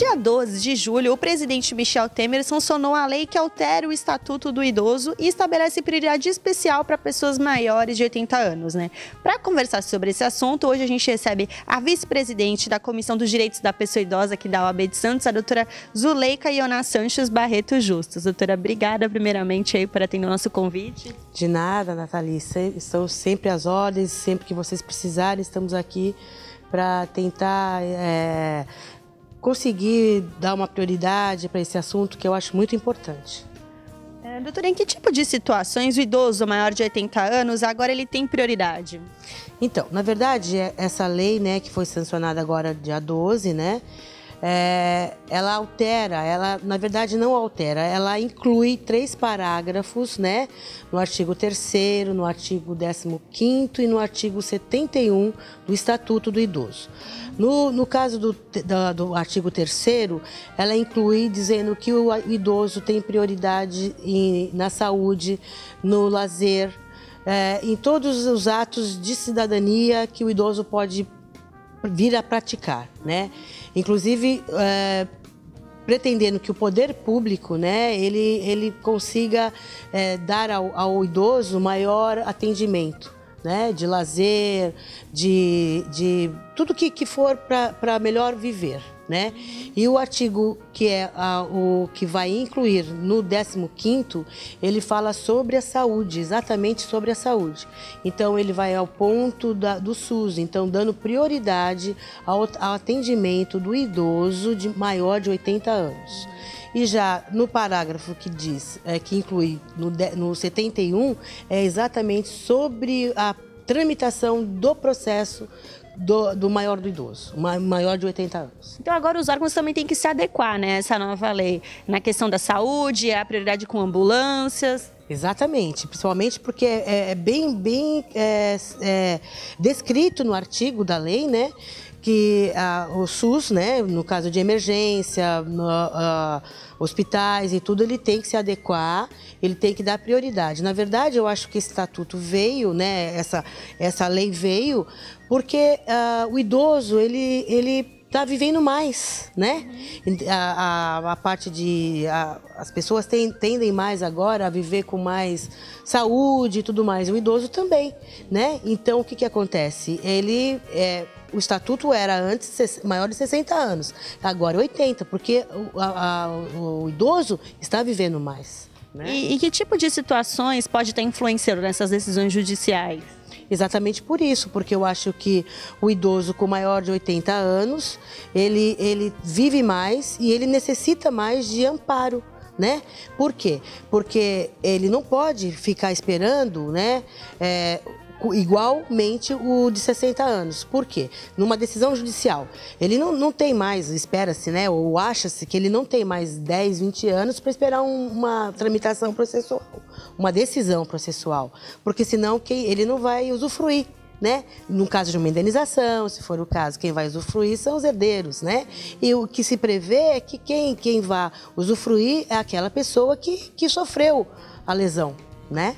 dia 12 de julho, o presidente Michel Temer sancionou a lei que altera o Estatuto do Idoso e estabelece prioridade especial para pessoas maiores de 80 anos, né? Para conversar sobre esse assunto, hoje a gente recebe a vice-presidente da Comissão dos Direitos da Pessoa Idosa aqui da OAB de Santos, a doutora Zuleika Iona Sanches Barreto Justus. Doutora, obrigada primeiramente aí por atender o nosso convite. De nada, Nathalie. Estou sempre às ordens, sempre que vocês precisarem, estamos aqui para tentar é, conseguir dar uma prioridade para esse assunto que eu acho muito importante. É, doutora, em que tipo de situações o idoso maior de 80 anos agora ele tem prioridade? Então, na verdade, é, essa lei, né, que foi sancionada agora dia 12, né, é, ela altera, ela na verdade não altera, ela inclui três parágrafos, né, no artigo 3 no artigo 15 e no artigo 71 do Estatuto do Idoso. No, no caso do, do, artigo 3 ela inclui dizendo que o idoso tem prioridade em, na saúde, no lazer, é, em todos os atos de cidadania que o idoso pode vir a praticar, né? Inclusive, é, pretendendo que o poder público, né, ele, ele consiga é, dar ao, ao idoso maior atendimento né? De lazer, de, de tudo que, que for para melhor viver, né? E o artigo que é a, o que vai incluir no 15º, ele fala sobre a saúde, exatamente sobre a saúde. Então ele vai ao ponto da, do SUS, então dando prioridade ao, ao atendimento do idoso de maior de 80 anos. E já no parágrafo que diz, é, que inclui no, no 71, é exatamente sobre a tramitação do processo do, do, maior do idoso, maior de 80 anos. Então agora os órgãos também têm que se adequar, né, essa nova lei, na questão da saúde, a prioridade com ambulâncias. Exatamente, principalmente porque é, é bem, bem é, é, descrito no artigo da lei, né, que a, o SUS, né, no caso de emergência, no, a, hospitais e tudo, ele tem que se adequar, ele tem que dar prioridade. Na verdade, eu acho que esse estatuto veio, né, essa, essa lei veio, porque uh, o idoso, ele, ele está vivendo mais, né? A, a, a parte de a, as pessoas tem, tendem mais agora a viver com mais saúde e tudo mais. O idoso também, né? Então o que que acontece? Ele é, o estatuto era antes maior de 60 anos, agora 80, porque o, a, o idoso está vivendo mais. Né? E, e que tipo de situações pode estar influenciando nessas decisões judiciais? Exatamente por isso, porque eu acho que o idoso com maior de 80 anos, ele, ele vive mais e ele necessita mais de amparo. Né? Por quê? Porque ele não pode ficar esperando né, é, igualmente o de 60 anos. Por quê? Numa decisão judicial, ele não, não tem mais, espera-se, né, ou acha-se que ele não tem mais 10, 20 anos para esperar um, uma tramitação processual, uma decisão processual, porque senão quem, ele não vai usufruir né? No caso de uma indenização, se for o caso, quem vai usufruir são os herdeiros, né? E o que se prevê é que quem, quem vai usufruir é aquela pessoa que, que sofreu a lesão, né?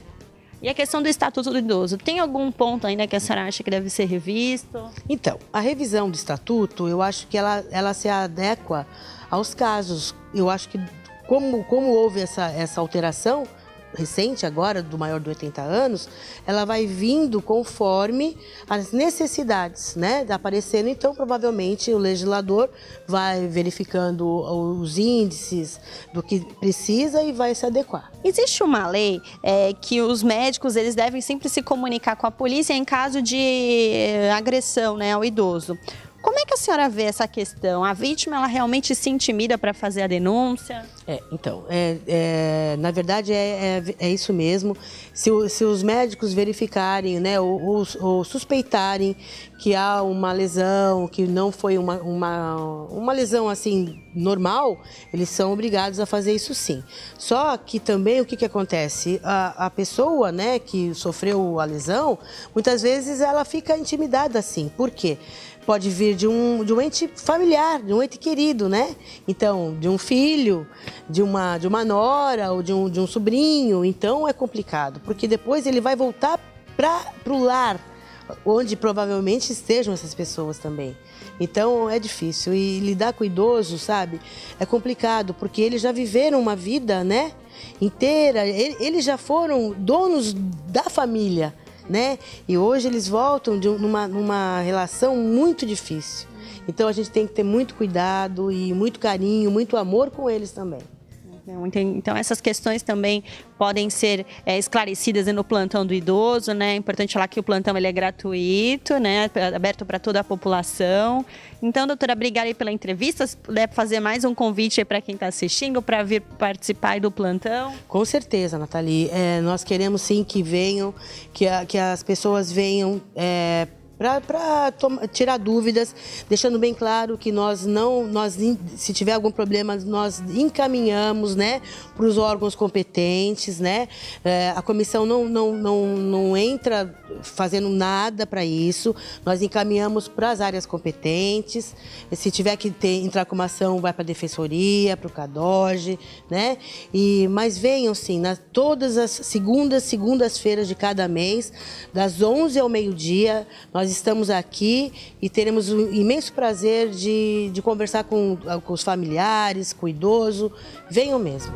E a questão do Estatuto do Idoso, tem algum ponto ainda que a senhora acha que deve ser revisto? Então, a revisão do Estatuto, eu acho que ela, ela se adequa aos casos. Eu acho que, como, como houve essa, essa alteração, recente agora, do maior de 80 anos, ela vai vindo conforme as necessidades, né, aparecendo. Então, provavelmente, o legislador vai verificando os índices do que precisa e vai se adequar. Existe uma lei é, que os médicos eles devem sempre se comunicar com a polícia em caso de eh, agressão né, ao idoso. Como é que a senhora vê essa questão? A vítima ela realmente se intimida para fazer a denúncia? É, então, é, é na verdade é, é, é, isso mesmo. Se, se, os médicos verificarem, né, ou, ou, ou, suspeitarem que há uma lesão, que não foi uma, uma, uma lesão assim normal, eles são obrigados a fazer isso sim. Só que também o que, que acontece? A, a pessoa né, que sofreu a lesão, muitas vezes ela fica intimidada assim. Por quê? pode vir de um, de um ente familiar, de um ente querido, né? Então, de um filho, de uma, de uma nora ou de um, de um sobrinho. Então, é complicado, porque depois ele vai voltar para o lar onde provavelmente estejam essas pessoas também. Então é difícil e lidar com idoso, sabe, é complicado porque eles já viveram uma vida, né, inteira. Eles já foram donos da família, né? E hoje eles voltam de numa, numa relação muito difícil. Então a gente tem que ter muito cuidado e muito carinho, muito amor com eles também. Então, essas questões também podem ser é, esclarecidas no plantão do idoso, né? É importante falar que o plantão ele é gratuito, né? Aberto para toda a população. Então, doutora, obrigada pela entrevista. Se puder fazer mais um convite para quem está assistindo para vir participar do plantão. Com certeza, Nathalie. É, nós queremos sim que venham, que, a, que as pessoas venham. É, para tirar dúvidas, deixando bem claro que nós não, nós, se tiver algum problema, nós encaminhamos né, para os órgãos competentes. Né? É, a comissão não, não, não, não entra fazendo nada para isso, nós encaminhamos para as áreas competentes. Se tiver que ter, entrar com uma ação, vai para a defensoria, para o CADOG, né? E, mas venham sim, nas, todas as segundas, segundas-feiras de cada mês, das 11 ao meio-dia, nós estamos aqui e teremos o imenso prazer de, de conversar com, com os familiares, com o idoso. Venham mesmo.